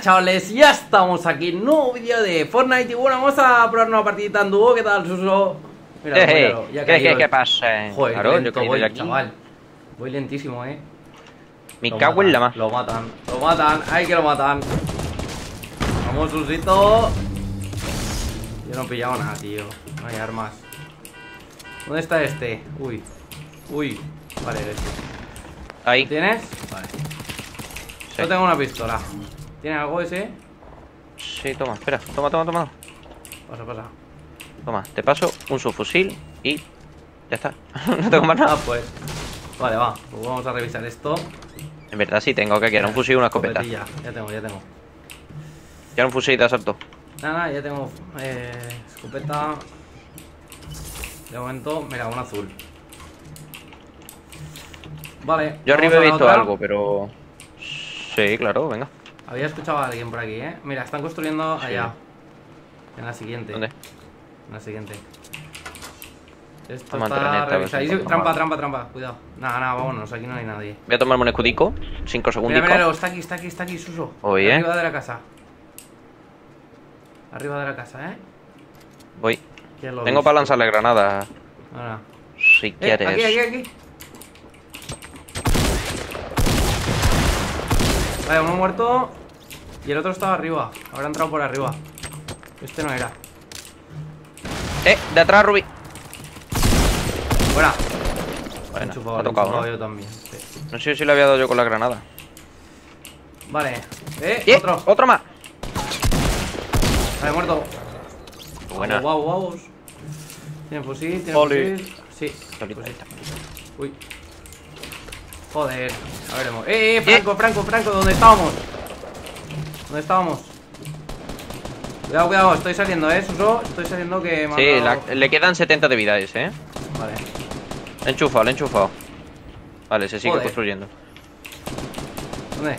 Chavales, ya estamos aquí nuevo vídeo de Fortnite y bueno, vamos a probar una partidita en dúo, ¿qué tal, Suso? Mira, Eh, míralo, ya ¿Qué, qué, qué pasa? Joder, Claro, qué yo lento que voy, estoy aquí. chaval Voy lentísimo, eh Me Lo cago en la matan, más. Lo matan, lo matan, ay que lo matan Vamos, Susito Yo no he pillado nada, tío No hay armas ¿Dónde está este? Uy Uy, vale, este Ahí. ¿Tienes? Vale Sí. Yo tengo una pistola ¿Tiene algo ese? Sí, toma, espera. Toma, toma, toma. Pasa, pasa Toma, te paso un subfusil y ya está. no tengo más nada. Ah, pues Vale, va, pues vamos a revisar esto En verdad sí tengo que quiero un fusil y una escopeta. Ya tengo, ya tengo Quiero un fusil de asalto. Nada, nada, ya tengo eh, escopeta. De momento, mira, un azul. Vale. Yo arriba he visto otra. algo, pero... Sí, claro, venga. Había escuchado a alguien por aquí, ¿eh? Mira, están construyendo Sí. allá. En la siguiente. ¿Dónde? En la siguiente. Esto Toma, está Trampa, trampa, trampa. Cuidado. Nada, nada, vámonos. Aquí no hay nadie. Voy a tomarme un escudico. Cinco segundos. Mira, mira, está aquí, está aquí, está aquí, Suso. Oye. Arriba de la casa. Arriba de la casa, ¿eh? Voy. ¿Quién lo ha Tengo visto? para lanzarle granadas. Ahora. Si Eh, quieres. aquí, aquí, aquí. Vale, uno muerto. Y el otro estaba arriba. Habrá entrado por arriba. Este no era. Eh, de atrás, Ruby. Bueno, me ha tocado, ¿no? yo también. sí. No sé si le había dado yo con la granada. Vale. Eh, ¡Eh! otro. ¡Otro más! Vale, muerto. Buena. Guau, guau, guau. Tiene fusil, tiene fusil. Sí. Fusil. Uy. Joder. A veremos. Eh, eh, Franco, Franco, Franco, ¿dónde estábamos? ¿Dónde estábamos? Cuidado, cuidado, estoy saliendo, eh, Suso. Estoy saliendo que me Sí, la- le quedan 70 de vida a ese, ¿eh? Vale. Le he enchufado, le he enchufado. Vale, se sigue Joder. construyendo. ¿Dónde?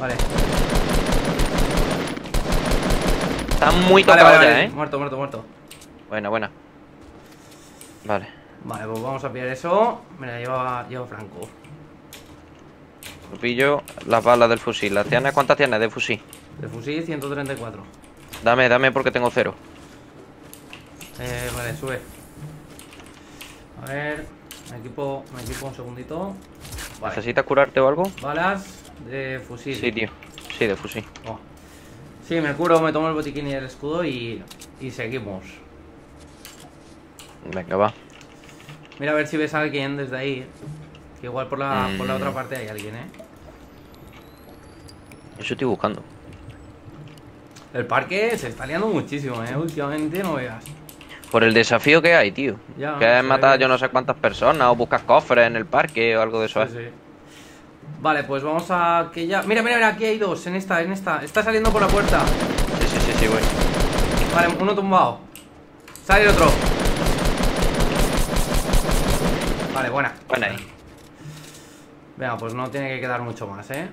Vale. Está muy Vale, tocado vale, ya, vale. ¿eh? Muerto, muerto, muerto. Buena, buena. Vale. Vale, pues vamos a pillar eso. Mira, lleva, lleva Franco. Lo pillo las balas del fusil. ¿Las tienes? ¿Cuántas tienes de fusil? De fusil 134. Dame, dame porque tengo cero. Eh, vale, sube. A ver, me equipo, me equipo un segundito. Vale. ¿Necesitas curarte o algo? Balas de fusil. Sí, tío. Sí, de fusil. Oh. Sí, me curo, me tomo el botiquín y el escudo y, y seguimos. Venga, va. Mira a ver si ves a alguien desde ahí. Que igual por la, por la Mm. otra parte hay alguien, ¿eh? Eso estoy buscando. El parque se está liando muchísimo, ¿eh? Últimamente no veas. Por el desafío que hay, tío. Ya, que sí. matar yo no sé cuántas personas o buscas cofres en el parque o algo de eso. Sí, ¿eh? sí. Vale, pues vamos a que ya. Mira, mira, mira, aquí hay dos, en esta, en esta. Está saliendo por la puerta. Sí, sí, sí, sí, güey. Vale, uno tumbado. Sale el otro. Vale, buena. Buena ahí. Venga, pues no tiene que quedar mucho más, ¿eh?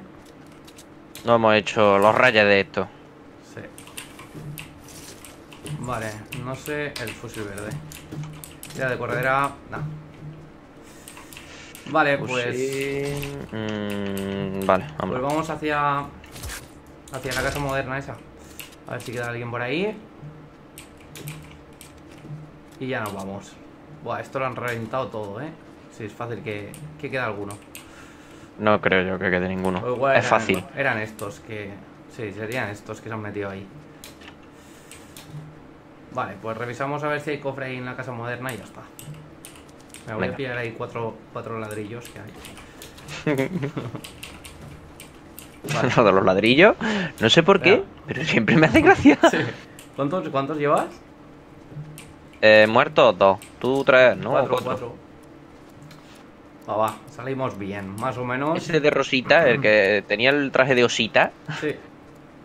No hemos hecho los rayos de esto. Sí. Vale, no sé el fusil verde. Ya de corredera. No. Vale, pues. Mm, vale, Pues vamos. vamos hacia. Hacia la casa moderna esa. A ver si queda alguien por ahí. Y ya nos vamos. Buah, esto lo han reventado todo, ¿eh? Sí, es fácil que, que quede alguno. No creo yo que quede ninguno. O igual es eran- fácil. Eran estos que. Sí, serían estos que se han metido ahí. Vale, pues revisamos a ver si hay cofre ahí en la casa moderna y ya está. Me voy a pillar ahí cuatro, cuatro ladrillos que hay. Lo de los ladrillos, no sé por qué, pero siempre me hace gracia. Sí. ¿Cuántos, ¿Cuántos llevas? Eh, muertos dos, tú tres, ¿no? cuatro, Cuatro. cuatro. Va, va, salimos bien, más o menos. Ese de Rosita, el que tenía el traje de osita, Sí.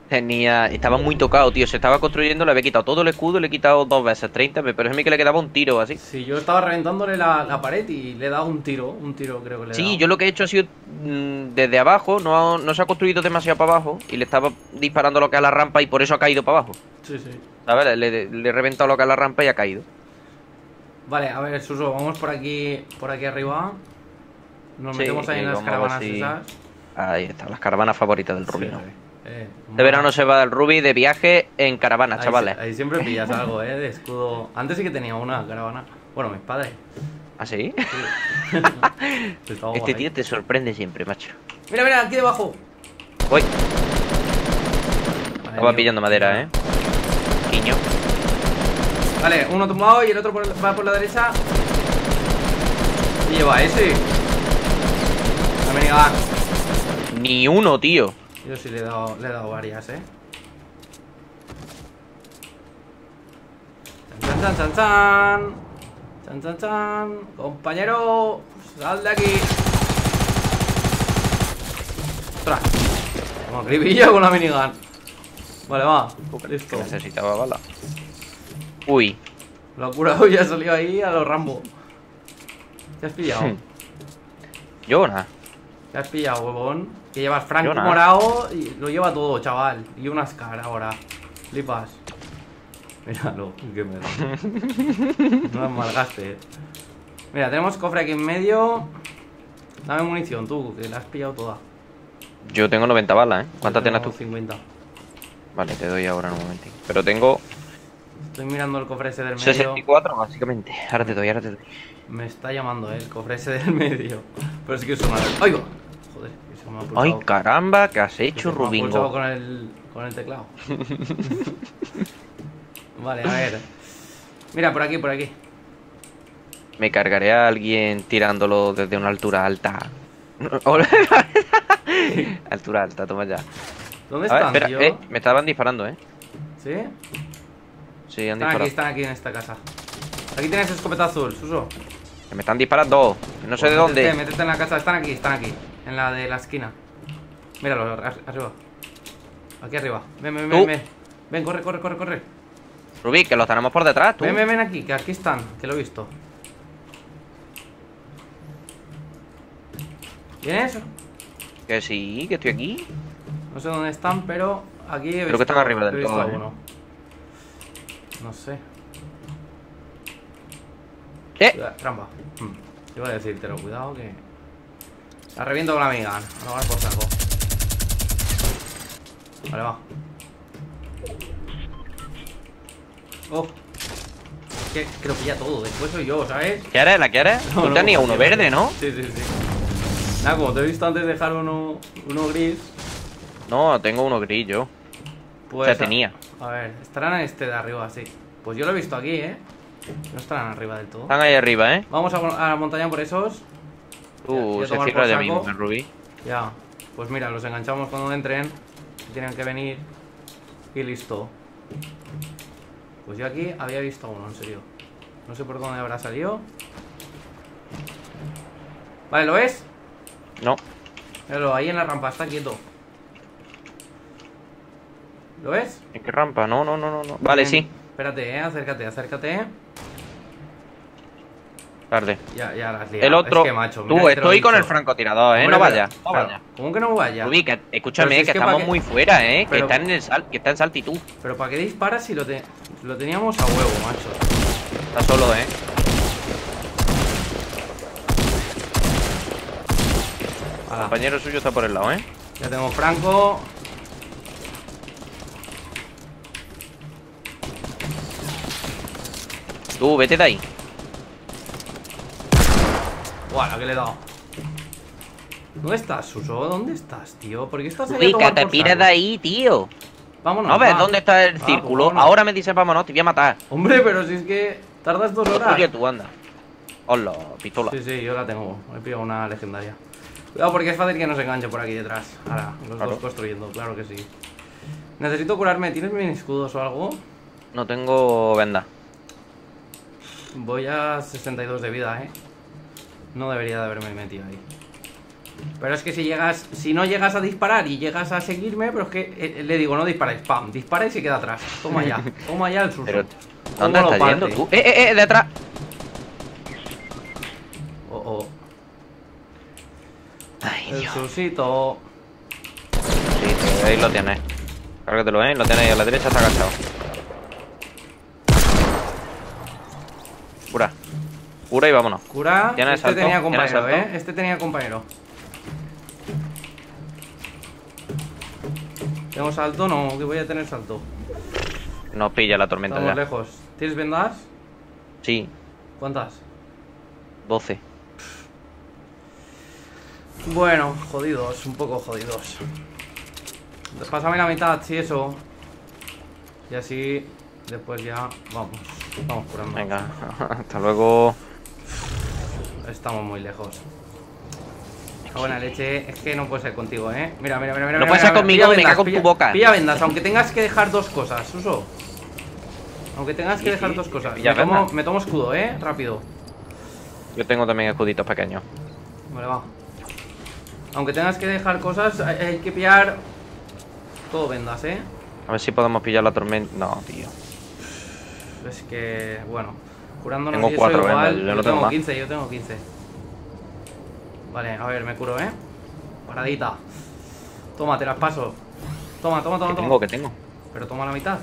tenía estaba muy tocado, tío. Se estaba construyendo, le había quitado todo el escudo, le he quitado dos veces, 30, pero es a mí que le quedaba un tiro así. Sí, yo estaba reventándole la, la pared y le he dado un tiro, un tiro creo que le he Sí, dado. yo lo que he hecho ha sido mm, desde abajo, no, no se ha construido demasiado para abajo y le estaba disparando lo que es la rampa y por eso ha caído para abajo. Sí, sí. ¿Sabes? Le, le he reventado lo que es la rampa y ha caído. Vale, a ver, Suso, vamos por aquí, por aquí arriba. Nos Sí, metemos ahí en las caravanas si- esas. Ahí está, las caravanas favoritas del Sí, Rubino. Eh, De verano se va el Ruby de viaje en caravana, ahí, chavales. Ahí siempre pillas algo, eh, de escudo. Antes sí que tenía una caravana. Bueno, mis padres. ¿Ah, sí? Este tío te sorprende siempre, macho. Mira, mira, aquí debajo. Voy, Vale, estaba tío. pillando madera, eh. Niño. Vale, uno tumbado y el otro por- va por la derecha. Y lleva ese. Minigun. Ni uno, tío. Yo sí le he dado, le he dado varias, eh. Chan, chan, chan, chan. Chan, chan, chan. Compañero, sal de aquí. Ostras. Como acribillo con la minigun. Vale, va. Listo. necesitaba bala. Uy. Lo ha curado y ha salido ahí a los Rambo. ¿Te has pillado? Yo nada. Te has pillado, huevón. Que llevas Franco Yo nada. morado y lo lleva todo, chaval. Y una Scar ahora. Flipas. Míralo, qué me No me malgaste. eh. Mira, tenemos cofre aquí en medio. Dame munición, tú, que la has pillado toda. Yo tengo 90 balas, ¿eh? ¿Cuántas tienes tú? 50. Vale, te doy ahora en un momentito. Pero tengo Estoy mirando el cofre ese del medio. 64, básicamente. Ahora te doy, ahora te doy. Me está llamando, eh, el cofre ese del medio. Pero es que suena. ¡Ay! va! Que me ha. Ay, caramba, ¿qué has que hecho, pulsado Rubingo? con el, con el teclado. vale, a ver. Mira, por aquí, por aquí. Me cargaré a alguien tirándolo desde una altura alta. Altura alta, toma ya. ¿Dónde A ver, están, espera, tío? eh, me estaban disparando, eh. ¿Sí? Sí, han Están aquí, disparado. están aquí en esta casa. Aquí tienes escopeta azul, Suso. Que me están disparando. que No sé Pues de métete, dónde. Métete en la casa, están aquí, están aquí. En la de la esquina. Míralo, ar- arriba. Aquí arriba. Ven, ven, ven, ven. Ven, corre, corre, corre, corre. Rubí, que los tenemos por detrás, tú. Ven, ven, ven aquí, que aquí están, que lo he visto. ¿Tienes? Que sí, que estoy aquí. No sé dónde están, pero aquí he Creo visto, que están arriba del todo, ¿eh? No sé. Cuidado, trampa. Hmm. Iba a decírtelo, cuidado que. La reviento con la amiga. No va por saco. Vale, va. Oh. Que, que lo pilla todo. Después soy yo, ¿sabes? ¿quieres? ¿La quieres? No, Tú no, tenías uno verde, ¿no? Sí, sí, sí. Nada, como te he visto antes dejar uno, uno gris, No, tengo uno gris yo. pues. O sea, tenía. A ver, estarán en este de arriba, sí. Pues yo lo he visto aquí, ¿eh? No estarán arriba del todo. Están ahí arriba, ¿eh? Vamos a, a la montaña por esos. Uh, se cierra ya mismo el Rubí. Ya. Pues mira, los enganchamos cuando entren. Tienen que venir. Y listo. Pues yo aquí había visto uno, en serio. No sé por dónde habrá salido. Vale, ¿lo ves? No. Míralo, ahí en la rampa, está quieto. ¿Lo ves? ¿En qué rampa? No, no, no, no. no. Vale, Bien. sí. Espérate, eh, acércate, acércate. Tarde. Ya, ya las liado. El otro. Es que, macho, mira Tú, que te lo he estoy con el francotirador, ¿eh? Hombre, no vayas. ¿Cómo que no vaya? Que, escúchame, Pero si es que, que estamos muy fuera, ¿eh? Que, está en el sal, que está en saltitud. Pero ¿para qué disparas si lo, te- lo teníamos a huevo, macho? Está solo, ¿eh? El compañero suyo está por el lado, ¿eh? ya tengo Franco. Tú, vete de ahí. Buah, la que le he dado. ¿Dónde estás, Suso? ¿Dónde estás, tío? ¿Por qué estás ahí a Rubí, que tomar te saco? de ahí, tío. Vámonos. ¿No ves va. dónde está el Va, círculo? pues. Ahora me dices vámonos, te voy a matar. Hombre, pero si es que tardas dos horas. Oye, tú anda. Hola, pistola. Sí, sí, yo la tengo. Me he pillado una legendaria. Cuidado porque es fácil que nos enganche por aquí detrás. Ahora, los Claro. dos construyendo, claro que sí. Necesito curarme. ¿Tienes mini escudos o algo? No tengo venda. Voy a 62 de vida, eh. No debería de haberme metido ahí. Pero es que si llegas, si no llegas a disparar y llegas a seguirme, pero es que eh, le digo, no disparáis, pam, dispara y se queda atrás. Toma ya, toma ya el susto. Pero, ¿dónde ¿Cómo lo estás yendo tú? ¡Eh, eh, eh! ¡Detrás! Oh, oh, Ay, el Dios. susito. Sí, sí, ahí lo tienes. Cárgatelo, ¿eh? Lo tienes ahí a la derecha, está agachado. Cura. Cura y vámonos. Cura. ¿Tienes este salto? tenía ¿Tienes compañero, eh. Este tenía compañero. ¿Tengo salto? No, que voy a tener salto. Nos pilla la tormenta Estamos ya. lejos. ¿Tienes vendas? Sí, ¿Cuántas? 12. Bueno, jodidos, un poco jodidos. Pásame la mitad, sí, eso. Y así, después ya vamos. Vamos curando. Venga, hasta luego. Estamos muy lejos. Ah, buena leche, es que no puede ser contigo, ¿eh? Mira, mira, mira, mira. No mira, puede ser mira, conmigo, pilla me vendas, cago en tu pilla- boca. Pilla vendas, aunque tengas que dejar dos cosas, uso. Aunque tengas que Sí, dejar sí, dos cosas. Me tomo, vendas. me tomo escudo, ¿eh? Rápido. Yo tengo también escuditos pequeños. Vale, va. Aunque tengas que dejar cosas, hay, hay que pillar todo vendas, ¿eh? A ver si podemos pillar la tormenta. No, tío. Es que, bueno, curándonos Tengo eso cuatro igual, yo no tengo más. 15, yo tengo 15. Vale, a ver, me curo, ¿eh? Paradita. Toma, te las paso. Toma, toma, toma, Que toma. tengo, que tengo. Pero toma la mitad.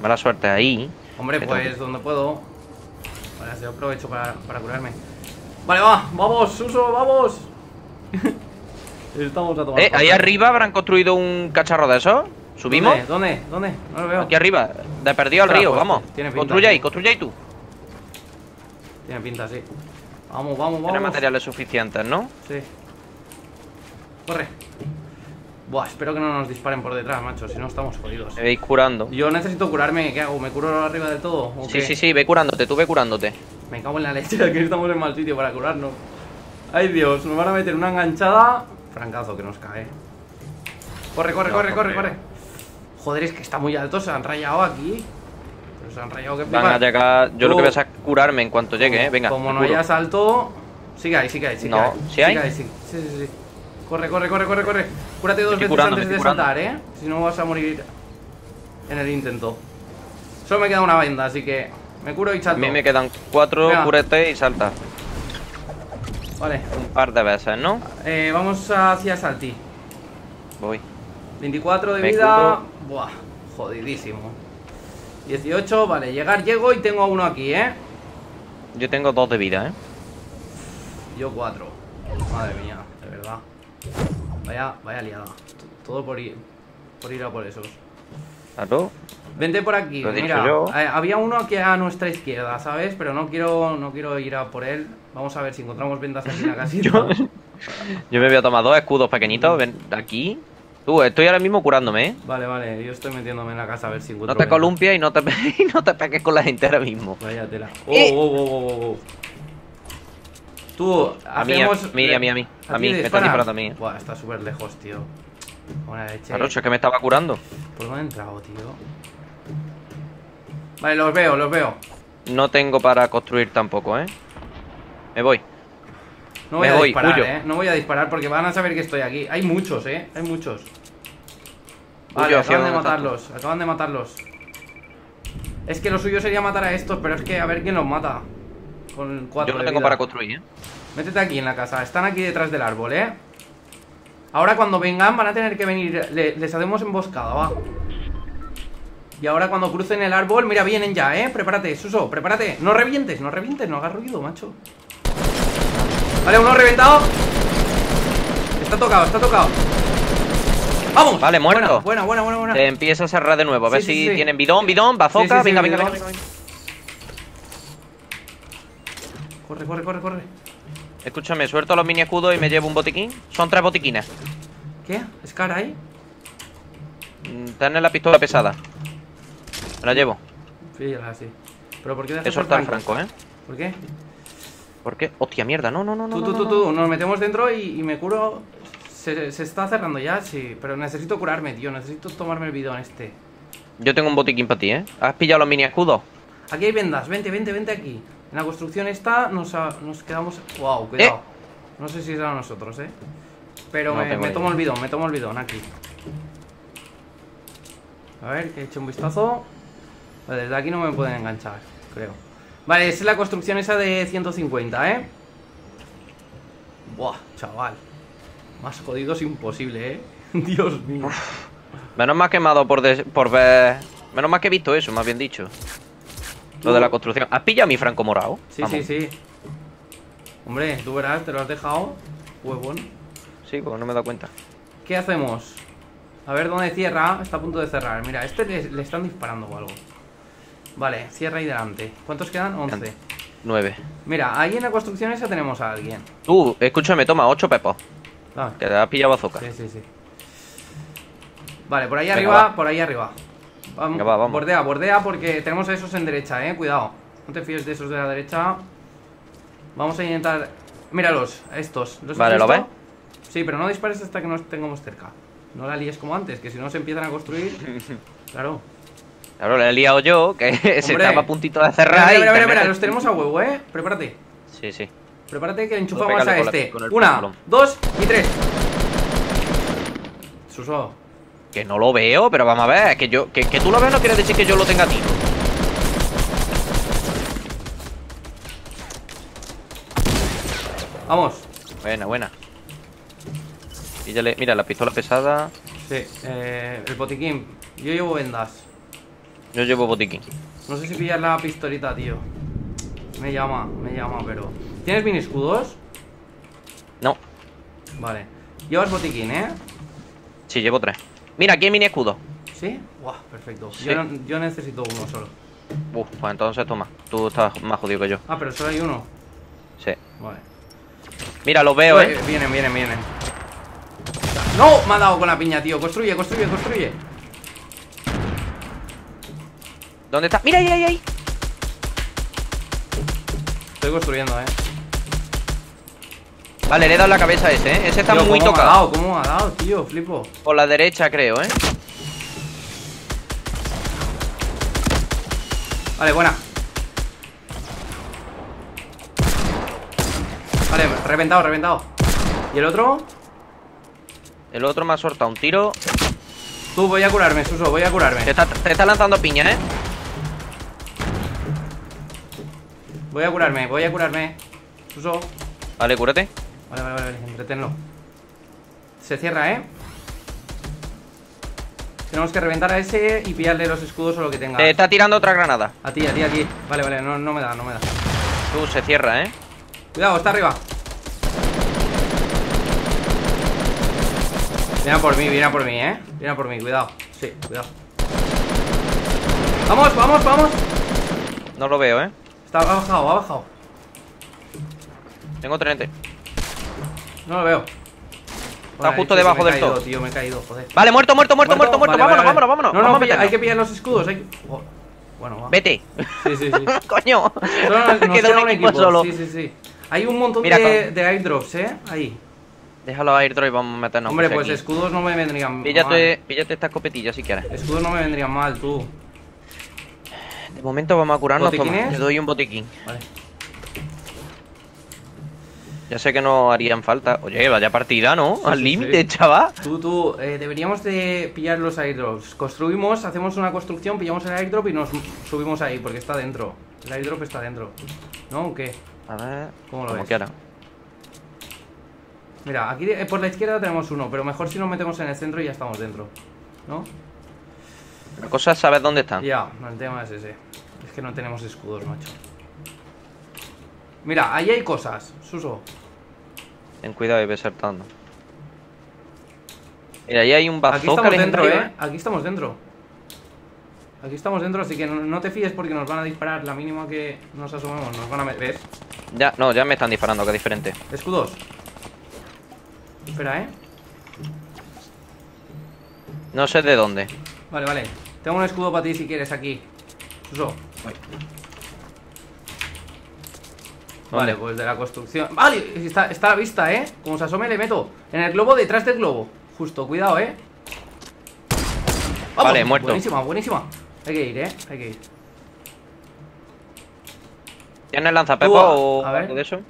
Mala suerte ahí. Hombre, Que pues tengo donde puedo. Vale, así aprovecho para, para curarme. Vale, va, vamos, Suso, vamos. Estamos a tomar. Eh, ahí arriba habrán construido un cacharro de esos. ¿Subimos? ¿Dónde? ¿Dónde? ¿Dónde? No lo veo. Aquí arriba, de perdido al río, vamos. tiene pinta, Construye ahí, construye ahí tú. Tiene pinta, sí. Vamos, vamos, vamos. materiales suficientes, ¿no? Sí. Corre. Buah, espero que no nos disparen por detrás, macho, si no estamos jodidos. Me veis curando. Yo necesito curarme, ¿qué hago? ¿Me curo arriba del todo? ¿O Sí, qué? sí, sí, ve curándote, tú ve curándote. Me cago en la leche, que estamos en mal sitio para curarnos. Ay Dios, nos van a meter una enganchada. Francazo que nos cae. Corre, corre, No, corre, corre, corre. Joder, es que está muy alto, se han rayado aquí. Pero se han rayado que Van a llegar. Yo lo que voy a hacer es curarme en cuanto llegue, eh. Venga. Como no haya salto. Sigue ahí, sigue ahí, sigue No, ahí. ¿sí hay? Sigue ahí, sí. Sí, sí, sí. Corre, corre, corre, corre, corre. Cúrate dos veces curando, antes de curando. saltar, eh. Si no vas a morir en el intento. Solo me queda una venda, así que me curo y A salto. mí me quedan cuatro, Venga. cúrate y salta. Vale. Un par de veces, ¿no? Eh, vamos hacia Salti. Voy. 24 de Me vida. curo. Buah, jodidísimo. 18, vale, llegar llego y tengo a uno aquí, ¿eh? Yo tengo dos de vida, ¿eh? Yo 4. Madre mía, de verdad. Vaya, vaya liada. Todo por ir, por ir a por esos. ¿Claro? Vente por aquí, Lo mira. eh, había uno aquí a nuestra izquierda, ¿sabes? Pero no quiero, no quiero ir a por él. Vamos a ver si encontramos ventas aquí en la casita. Yo, yo me voy a tomar dos escudos pequeñitos. Ven aquí. Tú, estoy ahora mismo curándome, ¿eh? Vale, vale, yo estoy metiéndome en la casa a ver si encuentro. No te columpias y no te, y no te pegues con la gente ahora mismo. Vaya tela. Oh, Eh. oh, oh, oh, oh, oh. Tú, A mí, hacemos... a mí, a mí, a mí. A mí, me está disparan? disparando a mí. Buah, está súper lejos, tío. Buena leche. Claro, si es que me estaba curando. ¿Por dónde he entrado, tío? Vale, los veo, los veo. No tengo para construir tampoco, ¿eh? Me voy. No voy Me a voy, disparar, huyo. eh. No voy a disparar porque van a saber que estoy aquí. Hay muchos, eh. Hay muchos. Vale, Huyo, ¿hacia acaban de matarlos. Acaban de matarlos. Es que lo suyo sería matar a estos, pero es que a ver quién los mata. Con cuatro Yo no de tengo vida. para construir, ¿eh? Métete aquí en la casa, están aquí detrás del árbol, ¿eh? Ahora cuando vengan van a tener que venir, le- les hacemos emboscada, va Y ahora cuando crucen el árbol, mira, vienen ya, ¿eh? Prepárate, Suso, prepárate No revientes, no revientes, no hagas ruido, macho Vale, uno reventado Está tocado, está tocado ¡Vamos! Vale, muerto. Buena, buena, buena, buena, Se empieza a cerrar de nuevo. A ver Sí, sí, si sí. tienen bidón, bidón, Sí, bazooka. sí, sí, venga, venga, venga, venga. Corre, corre, corre, corre Escúchame, suelto los mini escudos y me llevo un botiquín. Son tres botiquines. ¿Qué? ¿Es cara ahí? Mm, Ten la pistola pesada. Me la llevo. Fíjala, sí ¿Pero por qué dejas el franco? franco, ¿eh? ¿Por qué? ¿Por qué? Hostia, mierda. No, no, no, no. Tú, no, tú, no, tú, no. tú, nos metemos dentro y, y me curo. Se, se está cerrando ya, sí. Pero necesito curarme, tío. Necesito tomarme el bidón este. Yo tengo un botiquín para ti, ¿eh? ¿Has pillado los mini escudos? Aquí hay vendas. Vente, vente, vente aquí. En la construcción esta nos, nos quedamos. Wow, cuidado. No sé si es a nosotros, eh. Pero No me, me tomo el bidón, me tomo el bidón aquí. A ver, que he hecho un vistazo. Desde aquí no me pueden enganchar, creo. Vale, esa es la construcción esa de 150, ¿eh? Buah, chaval. Más jodidos imposible, ¿eh? Dios mío. Menos mal quemado por, des- por ver. Menos mal que he visto eso, más bien dicho. Lo de la construcción. ¿Has pillado mi franco morado? Sí, Vamos. sí, sí. Hombre, tú verás, te lo has dejado. Huevón. Sí, porque no me he dado cuenta. ¿qué hacemos? A ver dónde cierra. Está a punto de cerrar. Mira, este le, le están disparando o algo. Vale, cierra ahí delante. ¿Cuántos quedan? 11. 9. Mira, ahí en la construcción esa tenemos a alguien. Tú, escúchame, toma 8 pepos. Ah, Que te has pillado bazooka. sí, sí, sí. Vale, por ahí Venga, arriba, va. por ahí arriba. Vamos, Venga, va, vamos. Bordea, bordea porque tenemos a esos en derecha, eh. Cuidado. No te fíes de esos de la derecha. Vamos a intentar. Míralos, estos. ¿Los has Vale, ¿lo visto? Sí, pero no dispares hasta que nos tengamos cerca. No la líes como antes, que si no se empiezan a construir. Claro. Claro, le he liado yo, que se estaba a puntito de cerrar. mira, mira, mira, mira, los tenemos a huevo, eh. Prepárate. Sí, sí. Prepárate que enchufamos a la- este. Una, dos y tres. Suso. Que no lo veo, pero vamos a ver, que yo, que, que tú lo veas no quiere decir que yo lo tenga a ti. Vamos. Buena, buena. Píllale, mira, la pistola pesada. Sí, eh, el botiquín. Yo llevo vendas. Yo llevo botiquín. No sé si pillar la pistolita, tío. Me llama, me llama, pero. ¿Tienes mini escudos? No, Vale. Llevas botiquín, ¿eh? sí, llevo tres. Mira, aquí hay mini escudo. ¿Sí? Guau, perfecto. Sí. Yo, necesito uno solo. Uf, pues entonces toma. Tú estás más jodido que yo. Ah, pero solo hay uno. Sí. Vale. Mira, los veo, eh. Vienen, vienen, vienen. ¡No! Me ha dado con la piña, tío. Construye, construye, construye. ¿Dónde está? Mira, ahí, ahí, ahí. Estoy construyendo, eh. Vale, le he dado la cabeza a ese, eh. Ese está Tío, muy ¿cómo me ha tocado. dado? ¿Cómo me ha dado, tío? Flipo. Por la derecha, creo, eh. Vale, buena. Vale, reventado, reventado. ¿Y el otro? El otro me ha soltado un tiro. Tú, voy a curarme, Suso, voy a curarme. Te está, te está lanzando piña, eh. Voy a curarme, voy a curarme. Suso. Vale, cúrate. Vale, vale, vale, entretenlo. Se cierra, ¿eh? Tenemos que reventar a ese y pillarle los escudos o lo que tenga. Te está tirando otra granada. A ti, a ti, a ti. Vale, vale, no, no me da, no me da. Tú, se cierra, eh. Cuidado, está arriba. Viene a por mí, viene a por mí, ¿eh? Viene a por mí, cuidado. Sí, cuidado. Vamos, vamos, vamos. No lo veo, eh. Está, ha bajado, ha bajado. Tengo 30. No lo veo. Está justo debajo del caído, todo. tío, me he caído, joder. Vale, muerto, muerto, muerto, muerto, muerto. Vale, vámonos, vale, vámonos, vámonos. No, no, Vamos a pilla- hay que pillar los escudos. Hay... que- oh, Bueno, va. Vete. Sí, sí, sí. Coño. Nos, nos Queda queda un equipo solo. Sí, sí, sí. Hay un montón Mira, de, con- de airdrops, ¿eh? Ahí. Déjalo airdrop y vamos a meternos. Hombre, pues aquí. escudos no me vendrían Píllate, píllate esta escopetilla si quieres. mal. Escudos no me vendrían mal, tú. De momento vamos a curarnos. Toma, te doy un botiquín. Vale. Ya sé que no harían falta. Oye, vaya partida, ¿no? Al sí, límite, sí. chaval. Tú, tú, eh, deberíamos de pillar los airdrops. Construimos, hacemos una construcción, pillamos el airdrop y nos subimos ahí, porque está dentro. El airdrop está dentro. ¿No? ¿O qué? A ver, ¿Cómo lo como ves? quiera. Mira, aquí eh, por la izquierda tenemos uno, pero mejor si nos metemos en el centro y ya estamos dentro. ¿No? La cosa es saber dónde están. Ya, no, el tema es ese. Es que no tenemos escudos, macho. Mira, ahí hay cosas, Suso. Ten cuidado y ve saltando. Mira, ahí hay un Aquí bazooka estamos dentro, ¿eh? Aquí estamos dentro. Aquí estamos dentro, así que no, no te fíes porque nos van a disparar. La mínima que nos asomemos, nos van a meter. ¿Ves? Ya, no, ya me están disparando, que es diferente. Escudos. Espera, ¿eh? No sé de dónde. Vale, vale. Tengo un escudo para ti si quieres aquí. Suso. Vale, pues de la construcción. Vale, está, está a la vista, ¿eh? Como se asome le meto. En el globo, detrás del globo. Justo, cuidado, ¿eh? Vale, muerto. Buenísima, buenísima. Hay que ir, ¿eh? Hay que ir. ¿Tienes lanzapepo o a ver. algo de eso?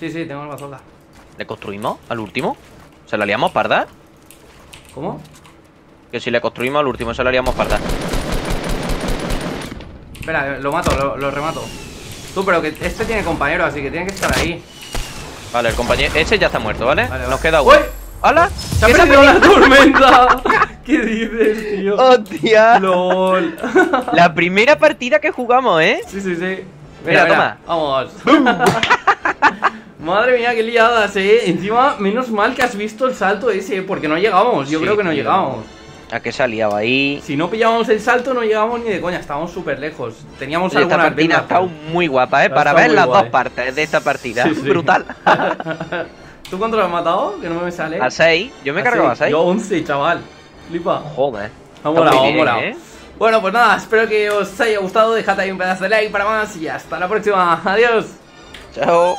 Sí, sí, tengo el bazooka. ¿Le construimos al último? ¿Se la liamos parda? ¿Cómo? Que si le construimos al último se la haríamos parda. Espera, lo mato, lo, lo remato. Tú, pero que este tiene compañero, así que tiene que estar ahí. Vale, el compañero. Ese ya está muerto, ¿vale? Vale, Nos vale. queda uno. ¡Uy! ¡Hala! ¡Se ha ¿Qué perdido la tormenta! ¿Qué dices, tío? ¡Hostia! ¡Lol! La primera partida que jugamos, ¿eh? Sí, sí, sí. Mira, toma. Vamos. Madre mía, qué liadas, eh. Encima, menos mal que has visto el salto ese, porque no llegamos. Yo Sí, creo que no tío. llegamos. ¿A qué se ha liado ahí? Si no pillábamos el salto, no llegábamos ni de coña. Estábamos súper lejos. Teníamos esta algunas partida ha estado pero- muy guapa, ¿eh? Para ver las guay. dos partes de esta partida. Sí, sí. Brutal. ¿Tú cuánto lo has matado? Que no me sale. a 6. Yo me he cargado a 6. Yo 11, chaval. Flipa. Joder. Ha molado, ha. ¿eh? Bueno, pues nada, espero que os haya gustado. Dejad ahí un pedazo de like para más y hasta la próxima. Adiós. Chao.